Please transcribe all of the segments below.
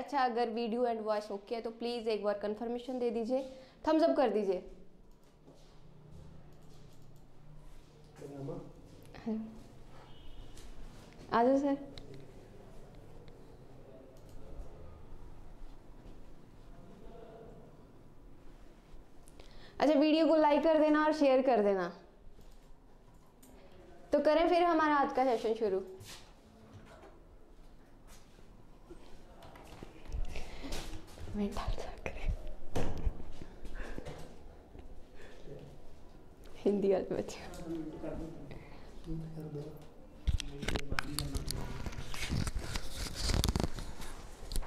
अच्छा अगर video and voice okay है तो प्लीज़ एक बार कंफर्मेशन दे दीजिए। थम्स अप कर दीजिए। आ जाओ सर। अच्छा वीडियो को लाइक कर देना और शेयर कर देना। तो करें फिर हमारा आज का सेशन शुरू। mental sakre.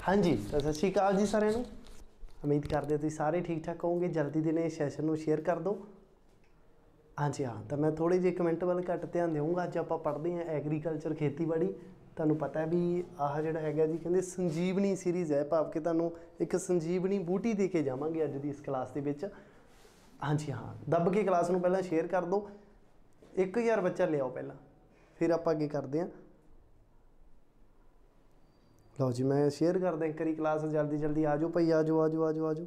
ਹਾਂਜੀ, ਸਤਿ ਸ਼੍ਰੀ ਅਕਾਲ ਜੀ ਸਾਰਿਆਂ ਨੂੰ। ਉਮੀਦ ਕਰਦੇ ਤੁਸੀਂ ਸਾਰੇ ਠੀਕ ਠਾਕ ਹੋਵੋਗੇ। ਜਲਦੀ ਦੇ ਨੇ ਸੈਸ਼ਨ ਨੂੰ ਸ਼ੇਅਰ ਕਰ ਦਿਓ। ਹਾਂਜੀ, ਹਾਂ, ਤਾਂ ਮੈਂ ਥੋੜੇ ਜਿਹੇ ਕਮੈਂਟ ਵੱਲ ਘੱਟ ਧਿਆਨ ਦੇਵਾਂਗਾ ਅੱਜ ਆਪਾਂ ਪੜ੍ਹਦੇ ਹਾਂ ਐਗਰੀਕਲਚਰ ਖੇਤੀਬਾੜੀ। ਤੁਹਾਨੂੰ ਪਤਾ ਹੈ ਵੀ ਆਹ ਜਿਹੜਾ ਹੈਗਾ ਜੀ, ਕਹਿੰਦੇ ਸੰਜੀਵਨੀ ਸੀਰੀਜ਼ ਹੈ, ਭਾਵ ਕਿ ਤੁਹਾਨੂੰ ਇੱਕ ਸੰਜੀਵਨੀ ਬੂਟੀ ਦੇ ਕੇ ਜਾਵਾਂਗੇ ਅੱਜ ਦੀ ਇਸ ਕਲਾਸ ਦੇ ਵਿੱਚ। ਹਾਂਜੀ ਹਾਂ, ਦੱਬ ਕੇ ਕਲਾਸ ਨੂੰ ਪਹਿਲਾਂ ਸ਼ੇਅਰ ਕਰ ਦਿਓ। 1000 ਬੱਚਾ ਲਿਆਓ ਪਹਿਲਾਂ। ਫਿਰ ਆਪਾਂ ਕੀ ਕਰਦੇ ਹਾਂ। ਲਓ ਜੀ, ਮੈਂ ਸ਼ੇਅਰ ਕਰਦਾ ਇੱਕ ਵਾਰੀ ਕਲਾਸ ਜਲਦੀ ਜਲਦੀ ਆ ਜਾਓ ਭਾਈ ਆ ਜਾਓ ਆ ਜਾਓ ਆ ਜਾਓ ਆ ਜਾਓ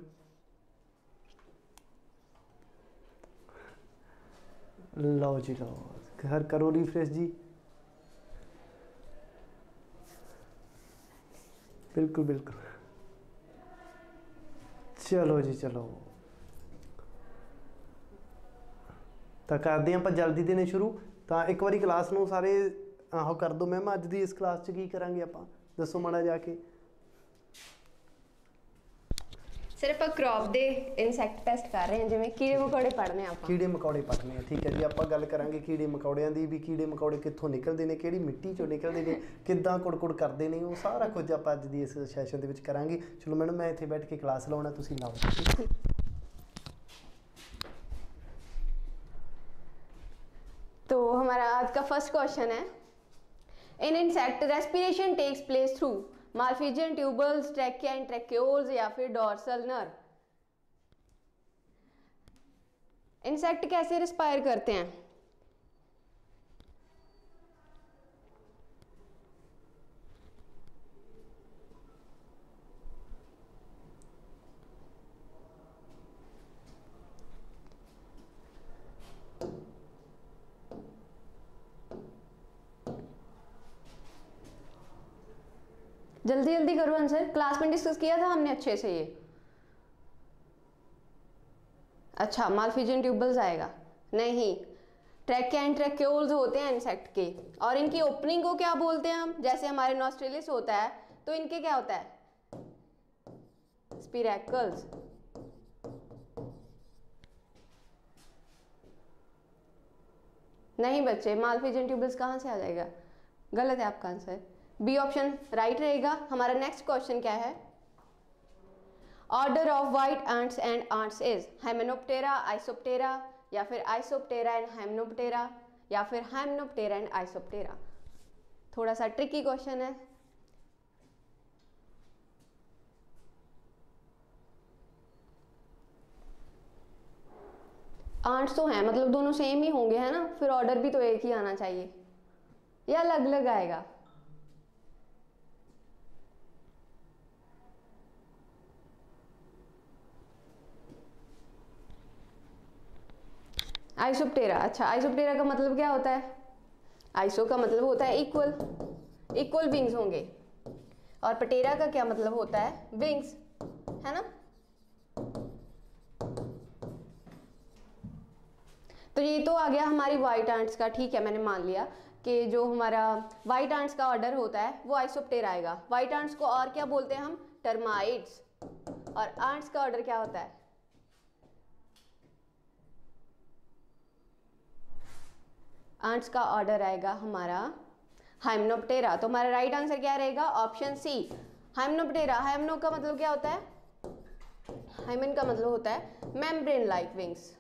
ਲਓ ਜੀ, ਲਓ, ਘਰ ਕਰੋ ਰਿਫਰੈਸ਼ ਜੀ। ਬਿਲਕੁਲ ਬਿਲਕੁਲ। ਚਲੋ ਜੀ, ਚਲੋ। ਤਾਂ ਕਰਦੇ ਹਾਂ ਆਪਾਂ ਜਲਦੀ ਦੇਣੇ ਸ਼ੁਰੂ। ਤਾਂ ਇੱਕ ਵਾਰੀ ਕਲਾਸ ਨੂੰ ਸਾਰੇ, ਆਹੋ ਕਰ ਦੋ ਮੈਮ, ਅੱਜ ਦੀ ਇਸ ਕਲਾਸ 'ਚ ਕੀ ਕਰਾਂਗੇ ਆਪਾਂ? ਦੱਸੋ ਮਾੜਾ ਜਾ ਕੇ। ਸਰ ਆਪਾਂ ਕ੍ਰੌਪ ਦੇ ਇਨਸੈਕਟ ਪੈਸਟ ਕਰ ਰਹੇ ਹਾਂ ਜਿਵੇਂ ਕੀੜੇ ਮਕੌੜੇ ਪੜਨੇ ਆਪਾਂ ਕੀੜੇ ਮਕੌੜੇ ਪੜਨੇ ਆ ਠੀਕ ਹੈ ਜੀ ਆਪਾਂ ਗੱਲ ਕਰਾਂਗੇ ਕੀੜੇ ਮਕੌੜਿਆਂ ਦੀ ਵੀ ਕੀੜੇ ਮਕੌੜੇ ਕਿੱਥੋਂ ਨਿਕਲਦੇ ਨੇ ਕਿਹੜੀ ਮਿੱਟੀ ਚੋਂ ਨਿਕਲਦੇ ਨੇ ਕਿੱਦਾਂ ਕੁੜਕੁੜ ਕਰਦੇ ਨੇ ਉਹ ਸਾਰਾ ਕੁਝ ਆਪਾਂ ਅੱਜ ਦੀ ਇਸ ਸੈਸ਼ਨ ਦੇ ਵਿੱਚ ਕਰਾਂਗੇ ਚਲੋ ਮੈਡਮ ਮੈਂ ਇੱਥੇ ਬੈਠ ਕੇ ਕਲਾਸ ਲਾਉਣਾ ਤੁਸੀਂ ਲਾਓ तो हमारा आज का फर्स्ट क्वेश्चन है in insect respiration takes place through Malpighian tubules trachea and tracheoles या फिर डॉर्सल नर। इंसेक्ट कैसे रिस्पायर करते हैं? जल्दी जल्दी करो आंसर। क्लास में डिस्कस किया था हमने अच्छे से ये। अच्छा मालफिजियन ट्यूबल्स आएगा। नहीं, ट्रैके एंड ट्रैक्योल्स होते हैं इंसेक्ट के। और इनकी ओपनिंग को क्या बोलते हैं हम? जैसे हमारे नॉस्ट्रेलिस होता है तो इनके क्या होता है? स्पिरेकल्स नहीं बच्चे मालफिजियन ट्यूबल्स कहाँ से आ जाएगा? गलत है आपका आंसर। बी ऑप्शन राइट रहेगा। हमारा नेक्स्ट क्वेश्चन क्या है? Order of white ants and ants is hymenoptera isoptera, या फिर आइसोप्टेरा एंड हेमनोप्टेरा या फिर हेमनोप्टेरा एंड आइसोप्टेरा? थोड़ा सा ट्रिकी क्वेश्चन है। आंट्स तो हैं मतलब दोनों सेम ही होंगे, है ना? फिर ऑर्डर भी तो एक ही आना चाहिए। या अलग अलग आएगा। आइसोप्टेरा अच्छा आइसोप्टेरा का मतलब क्या होता है? आइसो का मतलब होता है इक्वल इक्वल विंग्स होंगे। और पटेरा का क्या मतलब होता है? विंग्स है ना? तो ये तो आ गया हमारी वाइट आंट्स का। ठीक है, मैंने मान लिया कि जो हमारा वाइट आंट्स का ऑर्डर होता है, वो आइसोप्टेरा आएगा। वाइट आंट्स को और क्या बोलते हैं हम? टर्माइट्स और आंट्स का ऑर्डर क्या होता है? आंट्स का ऑर्डर आएगा हमारा हाइमनोप्टेरा तो हमारा राइट आंसर क्या रहेगा? ऑप्शन सी हाइमनोप्टेरा हाइमनो का मतलब क्या होता है? हाइमन का मतलब होता है मेम्ब्रेन लाइक विंग्स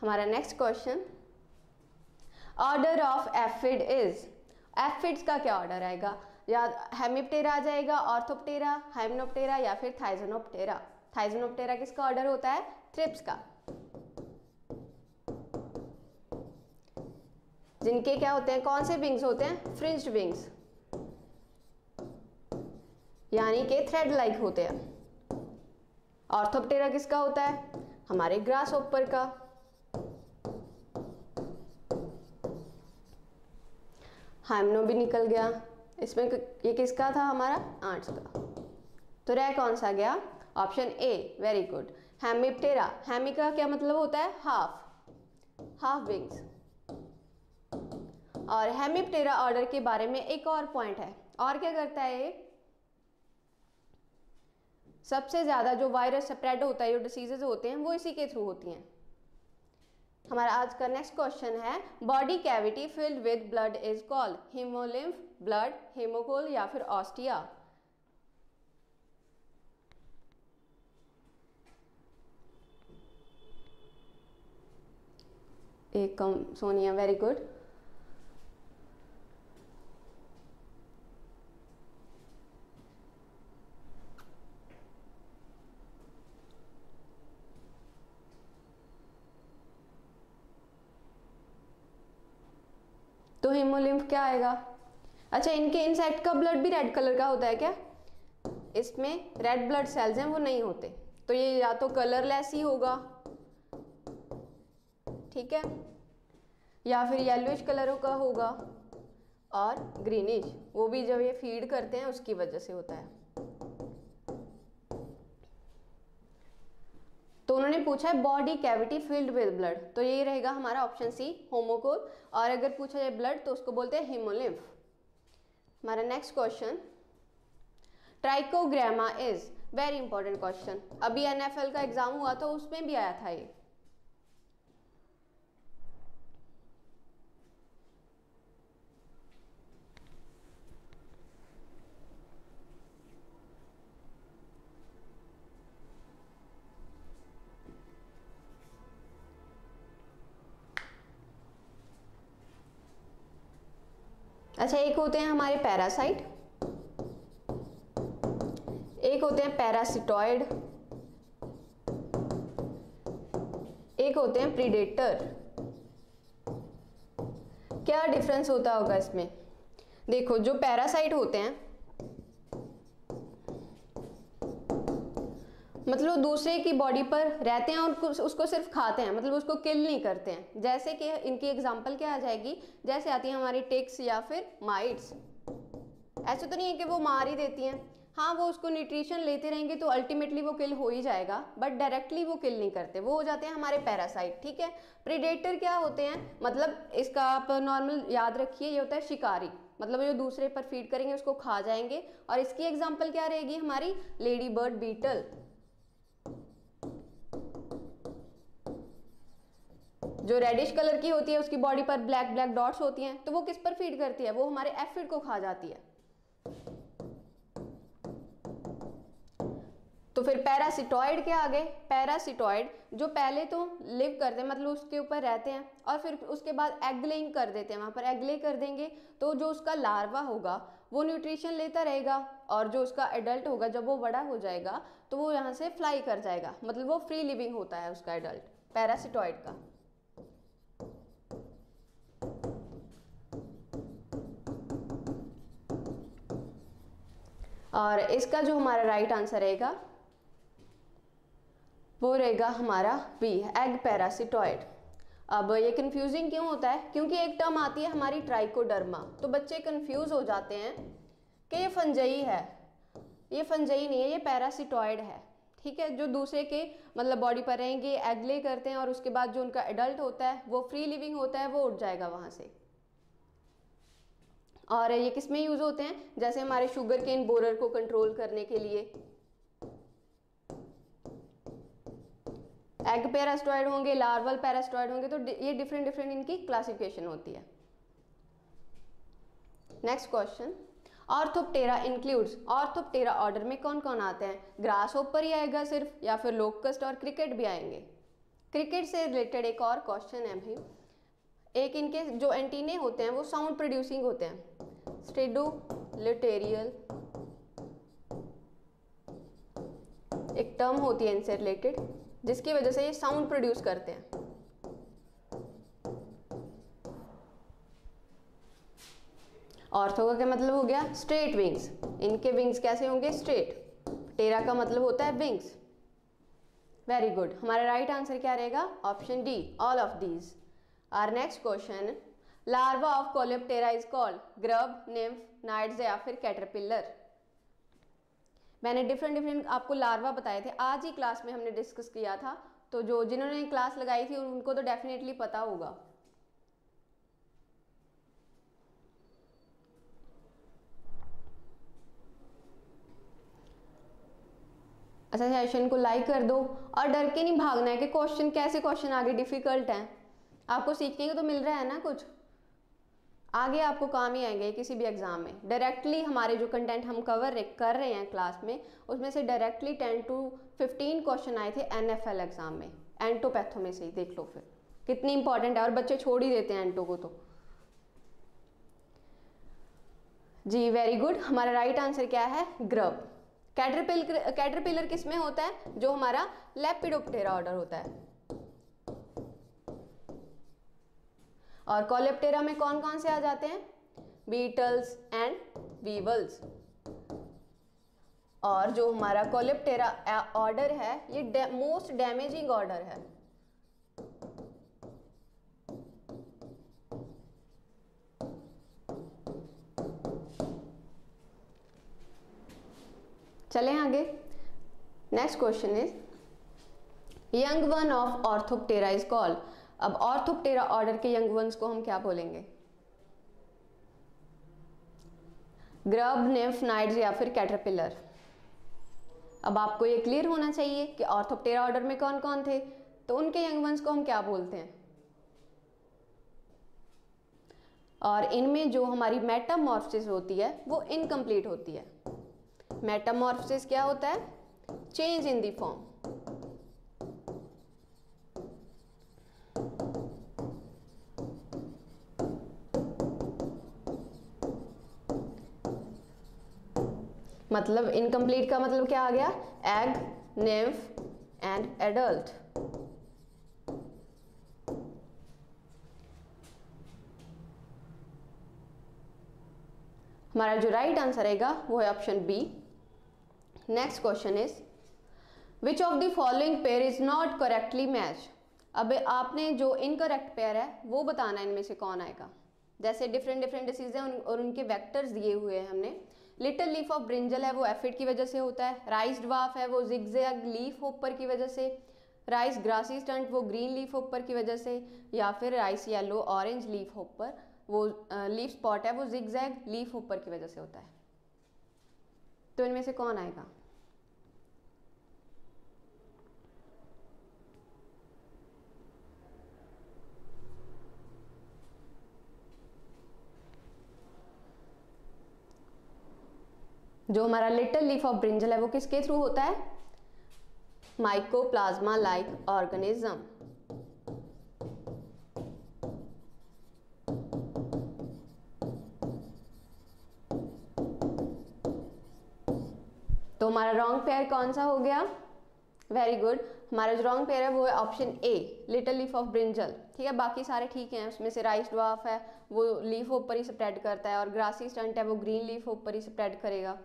हमारा next question order of aphid is aphids का क्या ऑर्डर आएगा? या हेमिप्टेरा आ जाएगा ऑर्थोप्टेरा हाइमनोप्टेरा या फिर थाइजोनोप्टेरा थाइजोनोप्टेरा किसका ऑर्डर होता है? थ्रिप्स का। जिनके क्या होते हैं? कौन से विंग्स होते हैं? फ्रिंज्ड विंग्स यानी कि थ्रेड लाइक होते हैं। ऑर्थोप्टेरा किसका होता है? हमारे ग्रास ओपर का। हाइमनो भी निकल गया। इसमें ये किसका था? हमारा आंट्स का। तो रह कौन सा गया? Option A very good hemiptera hemi का क्या मतलब होता है? हाफ़ हाफ़ विंग्स और हेमिप्टेरा ऑर्डर के बारे में एक और पॉइंट है। और क्या करता है ये? सबसे ज़्यादा जो वायरस स्प्रेड होता है, जो डिसीजेज होते हैं, वो इसी के थ्रू होती हैं। हमारा आज का नेक्स्ट क्वेश्चन है body cavity filled with blood is called haemolymph blood haemocoel या फिर ऑस्टिया एक कम सोनिया वेरी गुड तो हेमोलिम्फ क्या आएगा? अच्छा इनके इंसेक्ट का ब्लड भी रेड कलर का होता है क्या? इसमें रेड ब्लड सेल्स हैं, वो नहीं होते। तो ये या तो कलरलेस ही होगा ठीक है? या फिर येलोइश कलरों का होगा और ग्रीनिश वो भी जब ये फ़ीड करते हैं, उसकी वजह से होता है। तो उन्होंने पूछा है body cavity filled with blood तो ये रहेगा हमारा ऑप्शन सी होमोकोल और अगर पूछा जाए ब्लड तो उसको बोलते हैं हिमोलिम्फ हमारा next question trichogramma is very important question अभी एनएफएल का एग्ज़ाम हुआ था, उसमें भी आया था ये। अच्छा एक होते हैं हमारे पैरासाइट, एक होते हैं पैरासिटॉइड एक होते हैं प्रीडेटर। क्या डिफरेंस होता होगा इसमें? देखो, जो पैरासाइट होते हैं मतलब दूसरे की बॉडी पर रहते हैं और उसको सिर्फ़ खाते हैं मतलब उसको किल नहीं करते हैं। जैसे कि इनकी एग्जांपल क्या आ जाएगी? जैसे आती है हमारी टिक्स या फिर माइट्स ऐसे तो नहीं है कि वो मार ही देती हैं। हाँ वो उसको न्यूट्रिशन लेते रहेंगे तो अल्टीमेटली वो किल हो ही जाएगा बट डायरेक्टली वो किल नहीं करते। वो हो जाते हैं हमारे पैरासाइट ठीक है? प्रीडेटर क्या होते हैं? मतलब इसका आप नॉर्मल याद रखिए, ये होता है शिकारी। मतलब जो दूसरे पर फ़ीड करेंगे, उसको खा जाएँगे। और इसकी एग्ज़ाम्पल क्या रहेगी? हमारी लेडी बर्ड बीटल जो रेडिश कलर की होती है, उसकी बॉडी पर ब्लैक ब्लैक डॉट्स होती हैं तो वो किस पर फ़ीड करती है? वो हमारे एफिड को खा जाती है। तो फिर पैरासिटॉइड के आगे पैरासिटॉइड जो पहले तो लिव करते हैं मतलब उसके ऊपर रहते हैं, और फिर उसके बाद एग लेइंग कर देते हैं, वहाँ पर एग ले कर देंगे तो जो उसका लार्वा होगा, वो न्यूट्रिशन लेता रहेगा, और जो उसका एडल्ट होगा, जब वो बड़ा हो जाएगा तो वो यहाँ से फ्लाई कर जाएगा मतलब वो फ्री लिविंग होता है उसका एडल्ट पैरासिटॉइड का। और इसका जो हमारा राइट आंसर रहेगा, वो रहेगा हमारा बी एग पैरासिटॉइड अब ये कंफ्यूजिंग क्यों होता है? क्योंकि एक टर्म आती है हमारी ट्राइकोडर्मा तो बच्चे कंफ्यूज हो जाते हैं कि ये फंजई है। ये फंजई नहीं है, ये पैरासिटॉइड है। ठीक है? जो दूसरे के मतलब बॉडी पर रहेंगे एग ले करते हैं और उसके बाद जो उनका एडल्ट होता है, वो फ्री लिविंग होता है, वो उठ जाएगा वहाँ से। और ये किसमें यूज़ होते हैं? जैसे हमारे शुगर केन बोरर को कंट्रोल करने के लिए। एग पैरास्टॉइड होंगे लार्वल पैरास्टॉइड होंगे तो ये डिफरेंट डिफरेंट इनकी क्लासिफिकेशन होती है। Next question orthoptera includes orthoptera order में कौन कौन आते हैं? ग्रास ओपर ही आएगा सिर्फ़, या फिर लोकस्ट और क्रिकेट भी आएँगे? क्रिकेट से रिलेटेड एक और क्वेश्चन है भाई। एक इनके जो एंटीने होते हैं, वो साउंड प्रोड्यूसिंग होते हैं। स्टेडो लिटेरियल एक टर्म होती है इनसे रिलेटेड जिसकी वजह से ये साउंड प्रोड्यूस करते हैं। ऑर्थो का क्या मतलब हो गया? स्ट्रेट विंग्स इनके विंग्स कैसे होंगे? स्ट्रेट टेरा का मतलब होता है विंग्स वेरी गुड हमारा राइट आंसर क्या रहेगा? Option D all of these are next question larva of coleoptera is called grub nymph naiads या फिर कैटरपिलर मैंने डिफरेंट डिफरेंट आपको लार्वा बताए थे। आज ही क्लास में हमने डिस्कस किया था। तो जो जिन्होंने क्लास लगाई थी, उनको तो डेफिनेटली पता होगा। अच्छा सेशन को लाइक कर दो। और डर के नहीं भागना है कि क्वेश्चन कैसे क्वेश्चन आगे डिफ़िकल्ट हैं? आपको सीखने को तो मिल रहा है ना कुछ? आगे आपको काम ही आएँगे किसी भी एग्ज़ाम में। डायरेक्टली हमारे जो कंटेंट हम कवर कर रहे हैं क्लास में, उसमें से directly ten to fifteen question आए थे एनएफएल एग्ज़ाम में एंटोपैथो में। से ही, देख लो फिर। कितनी इंपॉर्टेंट है, और बच्चे छोड़ ही देते हैं एंटो को तो। जी वेरी गुड हमारा राइट आंसर क्या है? ग्रब कैटरपिलर कैटरपिलर किसमें होता है? जो हमारा लेपिडोप्टेरा ऑर्डर होता है। और कॉलेप्टेरा में कौन कौन से आ जाते हैं? बीटल्स एंड वीवल्स और जो हमारा कोलेप्टेरा ऑर्डर है, ये मोस्ट डैमेजिंग ऑर्डर है। चलें आगे। Next question is young one of orthoptera is called अब ऑर्थोप्टेरा ऑर्डर के यंग वंस को हम क्या बोलेंगे? ग्रब नेफ नाइट्स या फिर कैटरपिलर अब आपको ये क्लियर होना चाहिए कि ऑर्थोप्टेरा ऑर्डर में कौन कौन थे तो उनके यंग वंस को हम क्या बोलते हैं? और इनमें जो हमारी मेटामॉर्फसिस होती है, वो इनकम्प्लीट होती है। मेटामॉर्फसिस क्या होता है? चेंज इन दी फॉर्म मतलब इनकम्प्लीट का मतलब क्या आ गया? एग नेम्फ एंड एडल्ट हमारा जो राइट आंसर रहेगा, वो है option B next question is which of the following pair is not correctly match अब, आपने जो इनकरेक्ट पेयर है, वो बताना इनमें से कौन आएगा? जैसे डिफरेंट डिफरेंट डिसीज और उनके वेक्टर्स दिए हुए हैं हमने। लिटिल लीफ ऑफ़ ब्रिंजल है, वो एफिड की वजह से होता है। राइस ड्वाफ है, वो जिगजैग लीफ होपर की वजह से। राइस ग्रासी स्टंट वो ग्रीन लीफ होपर की वजह से। या फिर rice yellow orange leaf hopper वो लीफ स्पॉट है, वो जिगजैग लीफ होपर की वजह से होता है। तो इनमें से कौन आएगा? जो हमारा लिटल लीफ ऑफ़ ब्रिंजल है, वो किसके थ्रू होता है? माइकोप्लाज्मा लाइक ऑर्गेनिज्म तो हमारा रॉन्ग पेयर कौन सा हो गया? वेरी गुड हमारा जो रॉन्ग पेयर है, वो है option A little leaf of brinjal ठीक है, बाकी सारे ठीक हैं, उसमें से राइस ड्वाफ है, वो लीफ ऊपर ही स्प्रेड करता है और ग्रासी स्टंट है, वो ग्रीन लीफ ऊपर ही स्प्रेड करेगा।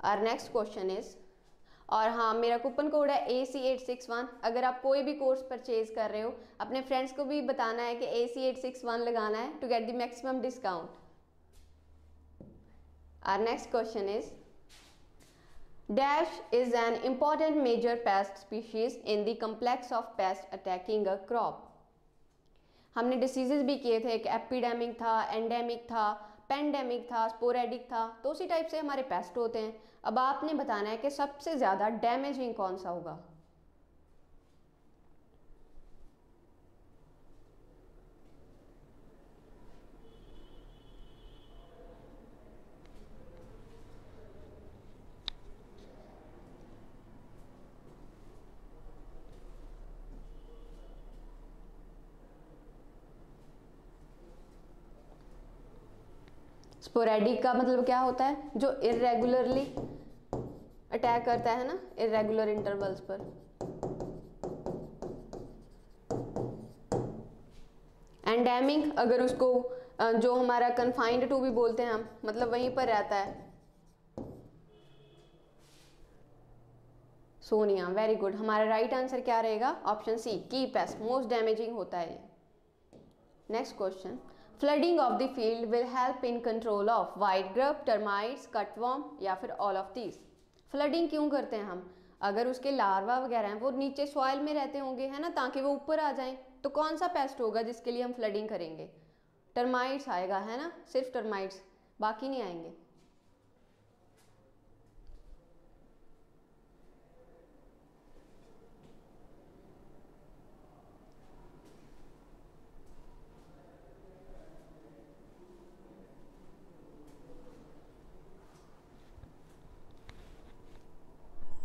आर नेक्स्ट क्वेश्चन इज़ और हाँ मेरा कूपन कोड है A C eight six one अगर आप कोई भी कोर्स परचेज कर रहे हो, अपने फ्रेंड्स को भी बताना है कि A C eight six one लगाना है to get the maximum discount our next question is dash is an important major pest species in the complex of pest attacking a crop हमने डिसीजेज भी किए थे, एक एपिडेमिक था endemic था pandemic था स्पोरेडिक था तो उसी टाइप से हमारे पेस्ट होते हैं। अब आपने बताना है कि सबसे ज़्यादा डैमेजिंग कौन सा होगा? स्पोरेडिक का मतलब क्या होता है? जो इरेगुलरली अटैक करता है ना इरेगुलर इंटरवल्स पर। एंडेमिक अगर उसको जो हमारा कन्फाइंड टू भी बोलते हैं हम मतलब वहीं पर रहता है। सोनिया वेरी गुड हमारा राइट आंसर क्या रहेगा? ऑप्शन सी की पेस्ट मोस्ट डैमेजिंग होता है ये। Next question flooding of the field will help in control of white grub termites cutworm या फिर ऑल ऑफ़ दीज फ्लडिंग क्यों करते हैं हम? अगर उसके लार्वा वगैरह हैं, वो नीचे सॉइल में रहते होंगे, है ना, ताकि वो ऊपर आ जाएँ तो कौन सा पेस्ट होगा जिसके लिए हम फ्लडिंग करेंगे? टर्माइट्स आएगा, है ना? सिर्फ़ टर्माइट्स बाकी नहीं आएँगे।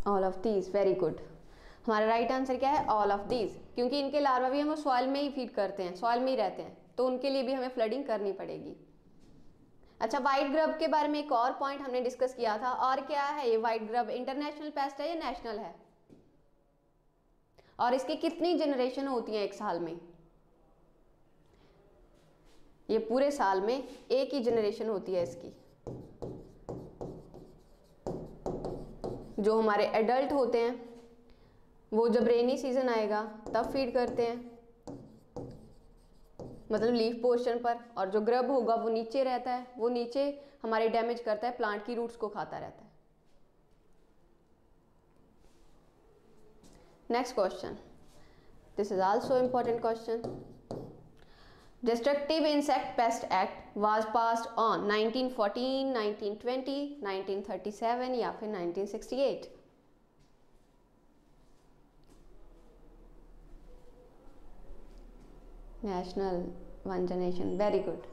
All of these very good हमारा राइट right आंसर क्या है? ऑल ऑफ़ दीज क्योंकि इनके लार्वा भी हम सॉइल में ही फ़ीड करते हैं सॉइल में ही रहते हैं तो उनके लिए भी हमें फ्लडिंग करनी पड़ेगी। अच्छा वाइट ग्रब के बारे में एक और पॉइंट हमने डिस्कस किया था। और क्या है ये वाइट ग्रब इंटरनेशनल पेस्ट है या नेशनल है? और इसकी कितनी जनरेशन होती है एक साल में? ये पूरे साल में एक ही जनरेशन होती है इसकी। जो हमारे एडल्ट होते हैं, वो जब रेनी सीज़न आएगा, तब फ़ीड करते हैं। मतलब लीफ पोर्शन पर, और जो ग्रब होगा, वो नीचे रहता है। वो नीचे हमारे डैमेज करता है प्लांट की रूट्स को खाता रहता है। Next question this is also important question destructive insect pest act was passed on 1914, 1920, 1937 या फिर 1968 national one generation very good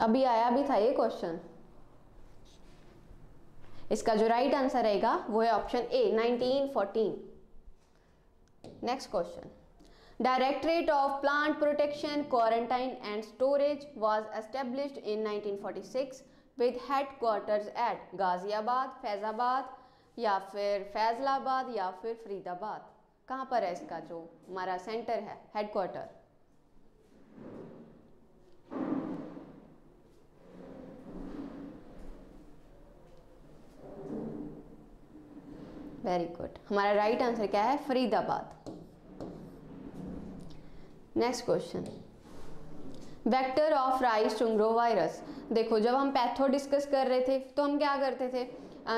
अभी आया भी था ये क्वेश्चन इसका जो राइट आंसर रहेगा, वो है option A 1914 next question directorate of plant protection quarantine and storage was established in 1946 with headquarters at Ghaziabad Faizabad या फिर फैजलाबाद या फिर फरीदाबाद. कहाँ पर है इसका जो हमारा सेंटर है हेडक्वार्टर वेरी गुड हमारा राइट right आंसर क्या है? Faridabad. Next question vector of rice tungro virus देखो, जब हम पैथो डिस्कस कर रहे थे तो हम क्या करते थे?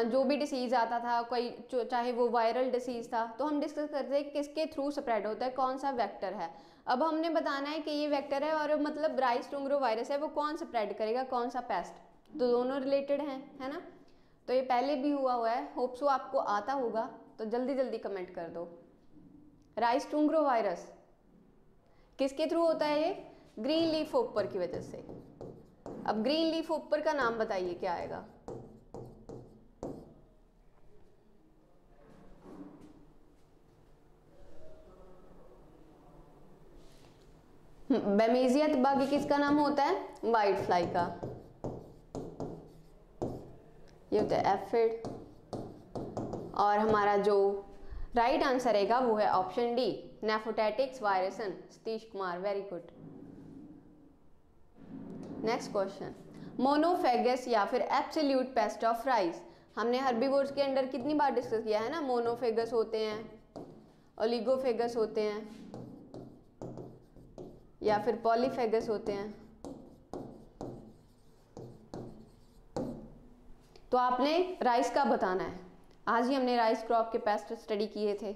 जो भी डिसीज़ आता था, कोई चाहे वो वायरल डिसीज़ था तो हम डिस्कस करते थे किसके थ्रू स्प्रेड होता है, कौन सा वेक्टर है। अब हमने बताना है कि ये वेक्टर है और मतलब राइस टुंग्रो वायरस है, वो कौन स्प्रेड करेगा, कौन सा पेस्ट तो दोनों रिलेटेड हैं, है ना? तो ये पहले भी हुआ हुआ है। होप सो आपको आता होगा। तो जल्दी जल्दी कमेंट कर दो। राइस टूंग्रो वायरस किसके थ्रू होता है ये? ग्रीन लीफ ओपर की वजह से। अब ग्रीन लीफ ओपर का नाम बताइए, क्या आएगा? बेमेजिया तबागी किसका नाम होता है? वाइट फ्लाई का। ये होता है एफिड और हमारा जो राइट right आंसर रहेगा वो है option D nephotettix virescens Satish Kumar very good next question monophagous या फिर एब्सोल्यूट पेस्ट ऑफ़ राइस हमने हर्बीवोर्स के अंडर कितनी बार डिस्कस किया है ना? मोनोफेगस होते हैं ओलिगोफेगस होते हैं, या फिर पॉलीफेगस होते हैं। तो आपने राइस का बताना है? आज ही हमने राइस क्रॉप के पेस्ट स्टडी किए थे।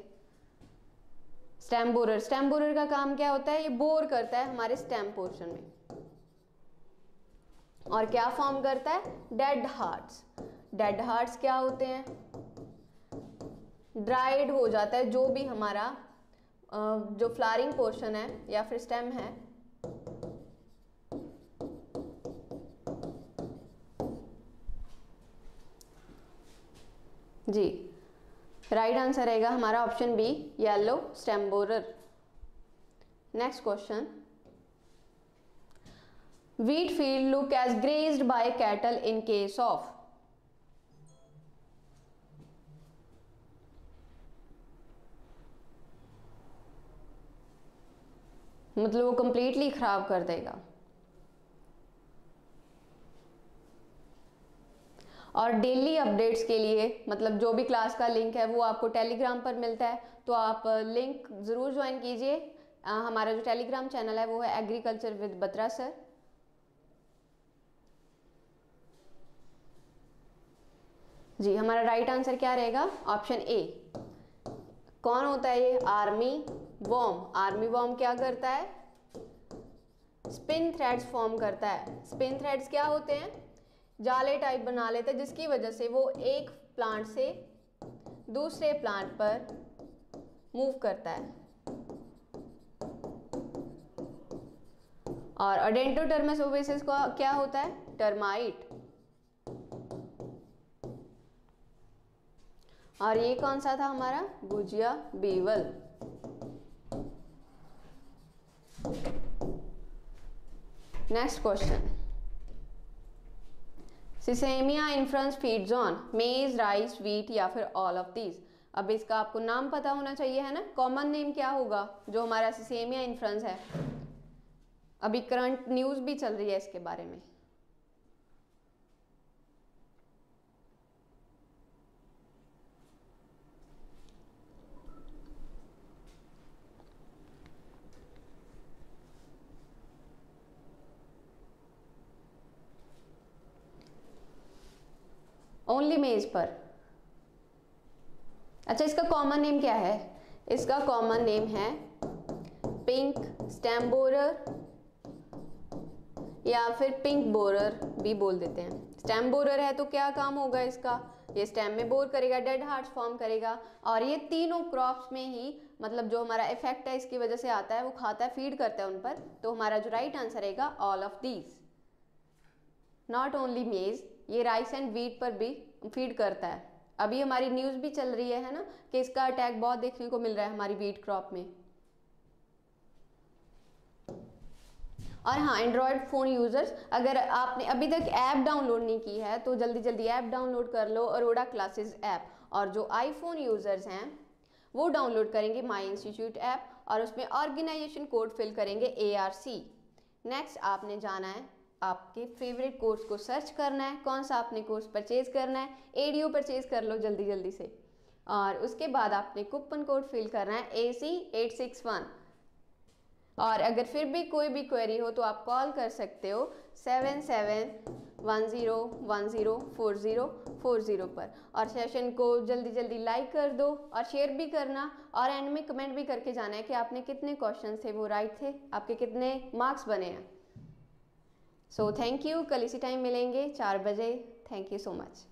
स्टेम बोरर स्टेम बोरर का काम क्या होता है? ये बोर करता है हमारे स्टेम पोर्शन में। और क्या फॉर्म करता है? डेड हार्ट्स डेड हार्ट्स क्या होते हैं? ड्राइड हो जाता है, जो भी हमारा जो फ्लारिंग पोर्शन है या फिर स्टेम है जी। राइट right आंसर रहेगा हमारा option B yellow stem borer next question wheat field look as grazed by cattle in case of मतलब वो कंप्लीटली खराब कर देगा। और डेली अपडेट्स के लिए मतलब जो भी क्लास का लिंक है, वो आपको टेलीग्राम पर मिलता है। तो आप लिंक ज़रूर ज्वाइन कीजिए। हमारा जो टेलीग्राम चैनल है, वो है agriculture with Batra sir ji, हमारा राइट आंसर क्या रहेगा? ऑप्शन ए कौन होता है ये? आर्मी वॉम आर्मी वॉम क्या करता है? स्पिन थ्रेड्स फॉर्म करता है। स्पिन थ्रेड्स क्या होते हैं? जाले टाइप बना लेते हैं, जिसकी वजह से वो एक प्लांट से दूसरे प्लांट पर मूव करता है। और अडेंटोटर्मस ओवेसिस का क्या होता है? टर्माइट और ये कौन सा था हमारा? Gujhia weevil next question Sesamia inferens feed on maize, rice, wheat या फिर ऑल ऑफ़ दीज। अब इसका आपको नाम पता होना चाहिए, है ना? कॉमन नेम क्या होगा जो हमारा सिसेमिया इन्फ्रेंस है? अभी करंट न्यूज़ भी चल रही है इसके बारे में। ओनली मेज पर। अच्छा इसका कॉमन नेम क्या है? इसका कॉमन नेम है पिंक स्टैम बोरर या फिर पिंक बोरर भी बोल देते हैं। स्टैम बोरर है तो क्या काम होगा इसका? ये स्टेम में बोर करेगा डेड हार्ट्स फॉर्म करेगा और ये तीनों क्रॉप्स में ही मतलब जो हमारा इफ़ेक्ट है, इसकी वजह से आता है, वो खाता है फ़ीड करता है उन पर तो हमारा जो राइट आंसर रहेगा all of these not only maize ये राइस एंड वीट पर भी फ़ीड करता है। अभी हमारी न्यूज़ भी चल रही है है ना, कि इसका अटैक बहुत देखने को मिल रहा है हमारी वीट क्रॉप में। और हाँ एंड्रॉयड फ़ोन यूज़र्स अगर आपने अभी तक ऐप डाउनलोड नहीं की है तो जल्दी जल्दी ऐप डाउनलोड कर लो अरोड़ा क्लासेस ऐप और जो आईफोन यूज़र्स हैं, वो डाउनलोड करेंगे माई इंस्टीट्यूट ऐप और उसमें ऑर्गेनाइजेशन कोड फिल करेंगे ए नेक्स्ट आपने जाना है आपके फेवरेट कोर्स को सर्च करना है, कौन सा आपने कोर्स परचेज करना है एडीओ परचेज कर लो जल्दी जल्दी से। और उसके बाद आपने कूपन कोड फिल करना है A C eight six one और अगर फिर भी कोई भी क्वेरी हो तो आप कॉल कर सकते हो seven seven one zero one zero four zero four zero पर। और सेशन को जल्दी जल्दी लाइक कर दो और शेयर भी करना और एंड में कमेंट भी करके जाना है कि आपने कितने क्वेश्चन थे, वो राइट थे, आपके कितने मार्क्स बने हैं। सो थैंक यू कल इसी टाइम मिलेंगे चार बजे. Thank you so much